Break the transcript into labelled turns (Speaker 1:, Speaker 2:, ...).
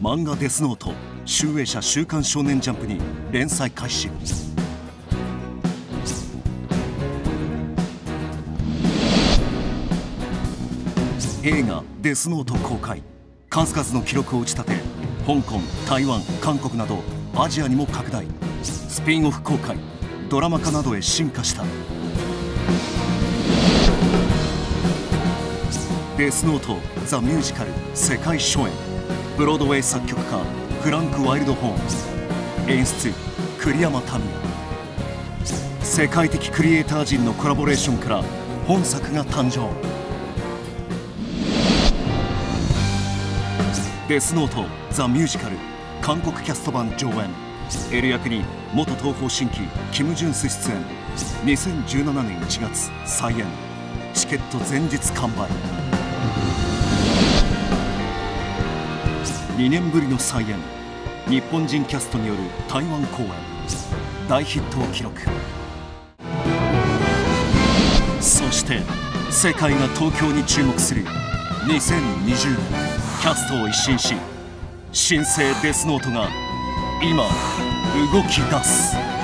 Speaker 1: 漫画デスノート集英社週刊少年ジャンプに連載開始。映画「デスノート」公開。数々の記録を打ち立て香港台湾韓国などアジアにも拡大。スピンオフ公開。ドラマ化などへ進化した。デスノート・ザ・ミュージカル世界初演。ブロードウェイ作曲家フランク・ワイルドホーン演出栗山民也世界的クリエイター陣のコラボレーションから本作が誕生。デスノート・ザ・ミュージカル韓国キャスト版上演。エル役に元東方神起キム・ジュンス出演。2017年1月再演。チケット前日完売。2年ぶりの再演。日本人キャストによる台湾公演。大ヒットを記録。そして世界が東京に注目する2020年。キャストを一新し新生デスノートが今動き出す。